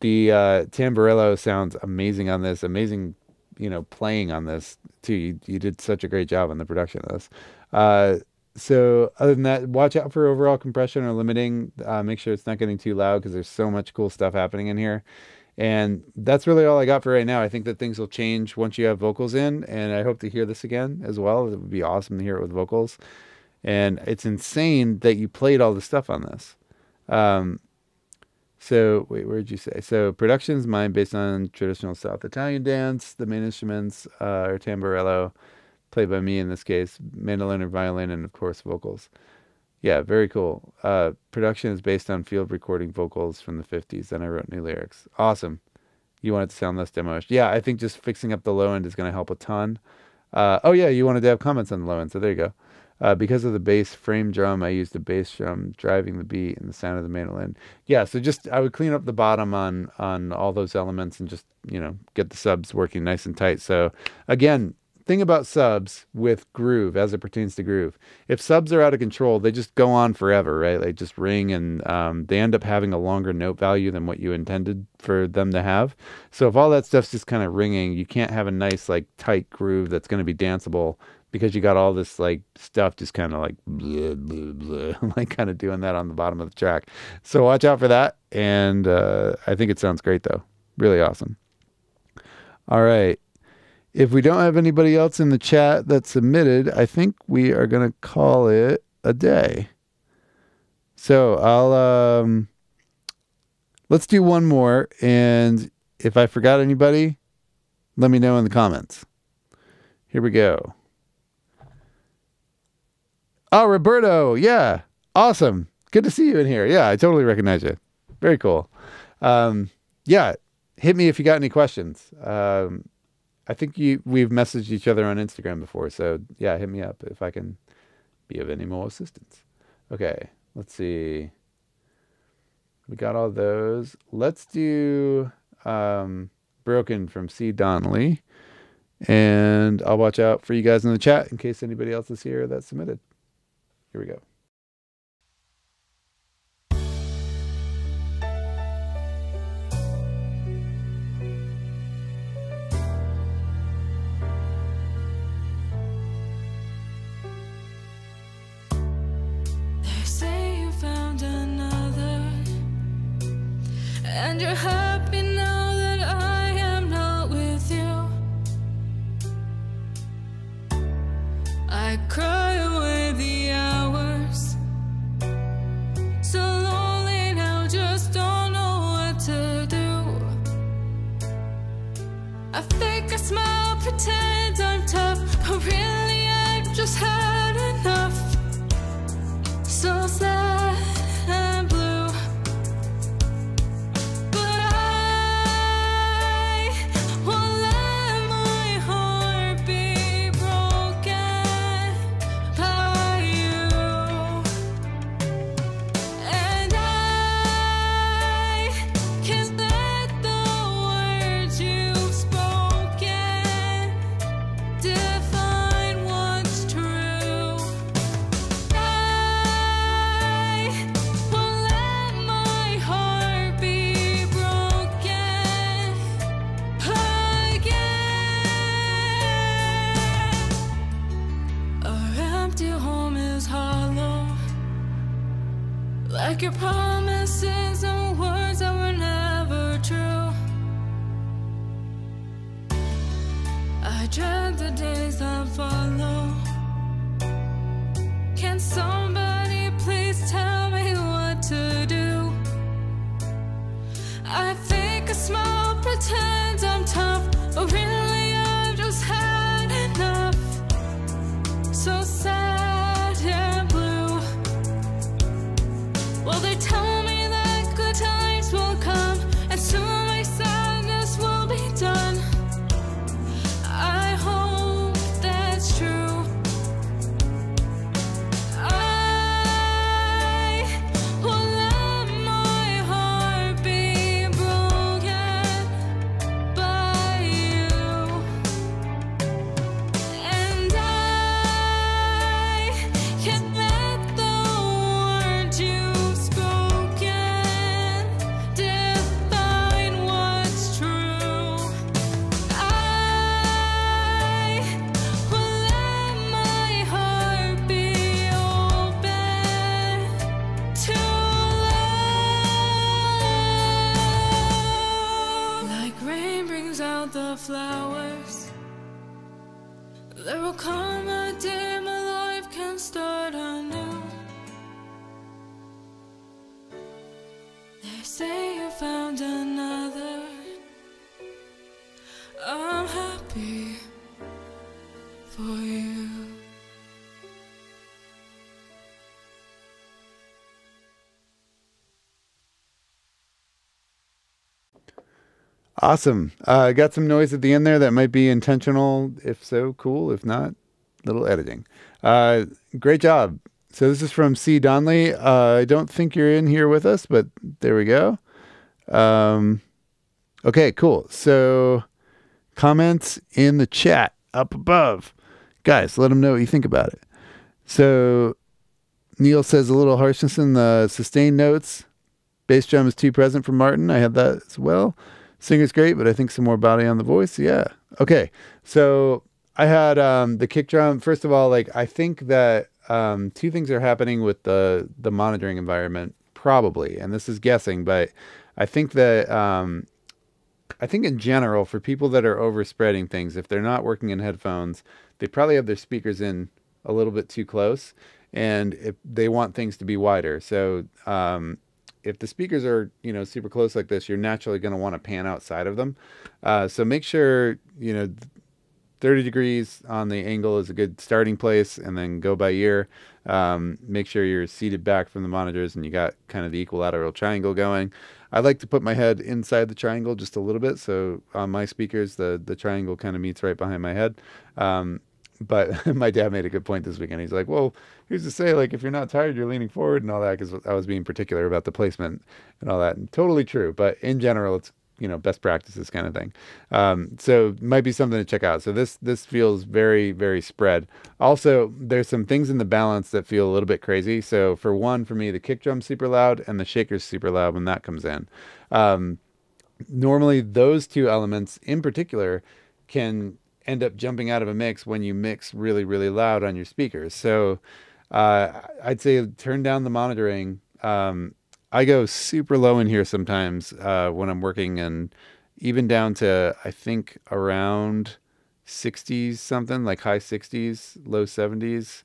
the uh, Tamburello sounds amazing on this. Amazing, you know, playing on this too. You, you did such a great job on the production of this. Uh, so other than that, watch out for overall compression or limiting. Uh, make sure it's not getting too loud because there's so much cool stuff happening in here. And that's really all I got for right now. I think that things will change once you have vocals in, and I hope to hear this again as well. It would be awesome to hear it with vocals. And it's insane that you played all the stuff on this. Um, so wait, where did you say? So production's mine based on traditional South Italian dance. The main instruments uh, are tamburello, played by me in this case, mandolin or violin, and of course vocals. Yeah, very cool. Uh, production is based on field recording vocals from the 50s. Then I wrote new lyrics. Awesome. You want it to sound less demoish. Yeah, I think just fixing up the low end is going to help a ton. Uh, oh yeah, you wanted to have comments on the low end, so there you go. Uh, because of the bass frame drum, I used the bass drum driving the beat and the sound of the mandolin. Yeah, so just I would clean up the bottom on on all those elements and just you know get the subs working nice and tight. So again, thing about subs with groove as it pertains to groove, if subs are out of control, they just go on forever, right? They just ring and um, they end up having a longer note value than what you intended for them to have. So if all that stuff's just kind of ringing, you can't have a nice like tight groove that's going to be danceable because you got all this like stuff just kind of like blah, blah, blah, like kind of doing that on the bottom of the track. So watch out for that. And uh, I think it sounds great though. Really awesome. All right. If we don't have anybody else in the chat that submitted, I think we are going to call it a day. So I'll, um, let's do one more. And if I forgot anybody, let me know in the comments. Here we go. Oh, Roberto. Yeah. Awesome. Good to see you in here. Yeah, I totally recognize you. Very cool. Um, yeah. Hit me if you got any questions. Um, I think you we've messaged each other on Instagram before. So yeah, hit me up if I can be of any more assistance. Okay. Let's see. We got all those. Let's do um, Broken from C. Donnelly. And I'll watch out for you guys in the chat in case anybody else is here that submitted. Here we go. I'm happy for you. Awesome. Uh, got some noise at the end there that might be intentional. If so, cool. If not, little editing. Uh, great job. So this is from C. Donley. Uh, I don't think you're in here with us, but there we go. Um, okay, cool. So comments in the chat up above. Guys, let them know what you think about it. So Neil says a little harshness in the sustained notes. Bass drum is too present for Martin. I had that as well. Singer's great, but I think some more body on the voice. Yeah. Okay. So I had um, the kick drum. First of all, like I think that um, two things are happening with the the monitoring environment, probably, and this is guessing, but I think that um, I think in general, for people that are overspreading things, if they're not working in headphones, they probably have their speakers in a little bit too close, and if they want things to be wider. So um, if the speakers are you know super close like this, you're naturally going to want to pan outside of them. Uh, so make sure you know 30 degrees on the angle is a good starting place, and then go by ear. Um, make sure you're seated back from the monitors and you got kind of the equilateral triangle going. I like to put my head inside the triangle just a little bit, so on my speakers the the triangle kind of meets right behind my head. Um, but my dad made a good point this weekend. He's like, "Well, who's to say like if you're not tired, you're leaning forward and all that?" Because I was being particular about the placement and all that. And totally true, but in general, it's you know best practices kind of thing. Um, so might be something to check out. So this this feels very very spread. Also, there's some things in the balance that feel a little bit crazy. So for one, for me, the kick drum's super loud and the shaker's super loud when that comes in. Um, normally, those two elements in particular can end up jumping out of a mix when you mix really really loud on your speakers. So uh, I'd say turn down the monitoring. Um, I go super low in here sometimes uh, when I'm working, and even down to I think around 60s something, like high 60s, low 70s.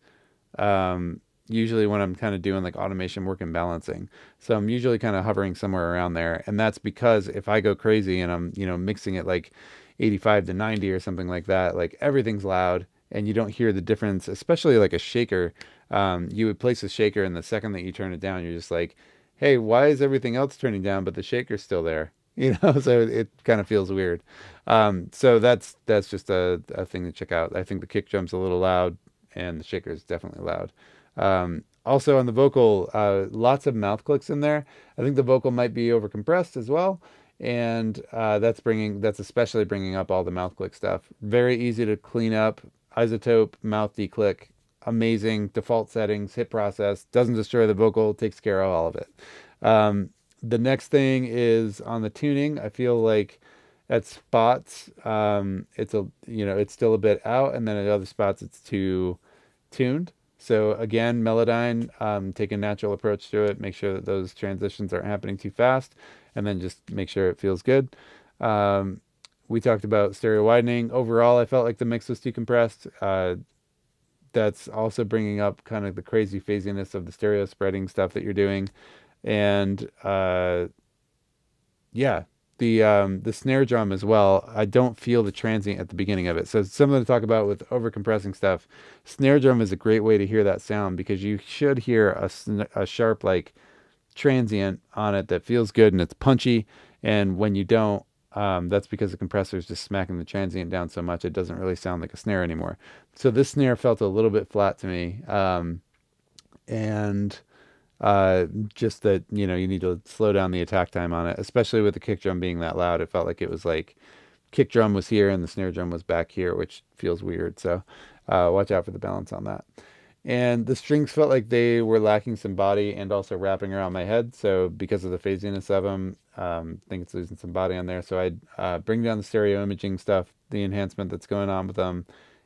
Um, usually when I'm kind of doing like automation work and balancing. So I'm usually kind of hovering somewhere around there, and that's because if I go crazy and I'm you know mixing it like 85 to 90 or something like that, like everything's loud and you don't hear the difference, especially like a shaker. Um, you would place a shaker and the second that you turn it down, you're just like, hey, why is everything else turning down, but the shaker's still there? You know, so it kind of feels weird. Um, so that's that's just a, a thing to check out. I think the kick drum's a little loud and the shaker is definitely loud. Um, also on the vocal, uh, lots of mouth clicks in there. I think the vocal might be overcompressed as well and uh, that's bringing that's especially bringing up all the mouth click stuff. Very easy to clean up. iZotope mouth declick, amazing default settings, hit process, doesn't destroy the vocal, takes care of all of it. Um, the next thing is on the tuning. I feel like at spots um, it's a you know it's still a bit out, and then at other spots it's too tuned. So again, Melodyne, um, take a natural approach to it. Make sure that those transitions aren't happening too fast, and then just make sure it feels good. Um, we talked about stereo widening. Overall, I felt like the mix was too compressed. Uh, that's also bringing up kind of the crazy phasiness of the stereo spreading stuff that you're doing, and uh, yeah, the um, the snare drum as well. I don't feel the transient at the beginning of it. So something to talk about with overcompressing stuff. Snare drum is a great way to hear that sound because you should hear a, sn- a sharp like transient on it that feels good and it's punchy. And when you don't, um, that's because the compressor is just smacking the transient down so much it doesn't really sound like a snare anymore. So this snare felt a little bit flat to me, um, and uh, just that you know you need to slow down the attack time on it, especially with the kick drum being that loud. It felt like it was like kick drum was here and the snare drum was back here, which feels weird. So uh, watch out for the balance on that. And the strings felt like they were lacking some body and also wrapping around my head. So because of the phasiness of them, um, I think it's losing some body on there. So I'd uh, bring down the stereo imaging stuff, the enhancement that's going on with them,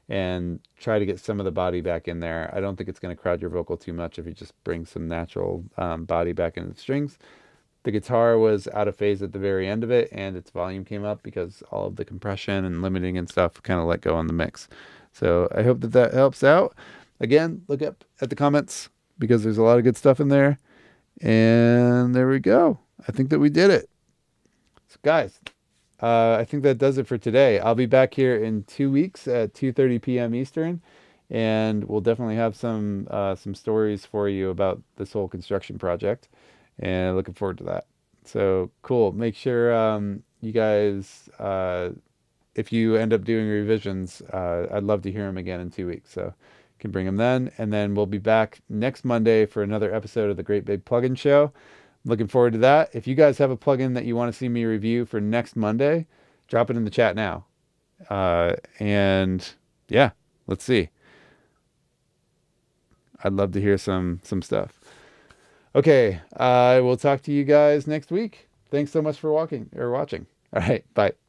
and try to get some of the body back in there. I don't think it's going to crowd your vocal too much if you just bring some natural um, body back into the strings. the guitar was out of phase at the very end of it, and its volume came up because all of the compression and limiting and stuff kind of let go on the mix. So I hope that that helps out. Again, look up at the comments because there's a lot of good stuff in there. And there we go. I think that we did it. So guys, uh, I think that does it for today. I'll be back here in two weeks at 2:30 p.m. Eastern, and we'll definitely have some uh, some stories for you about this whole construction project. And looking forward to that. So cool. Make sure um, you guys, uh, if you end up doing revisions, uh, I'd love to hear them again in two weeks. So can bring them then, and then we'll be back next Monday for another episode of the Great Big Plugin Show. Looking forward to that. If you guys have a plugin that you want to see me review for next Monday, drop it in the chat now. Uh, and yeah, let's see. I'd love to hear some some stuff. Okay, I will talk to you guys next week. Thanks so much for walking or watching. All right, bye.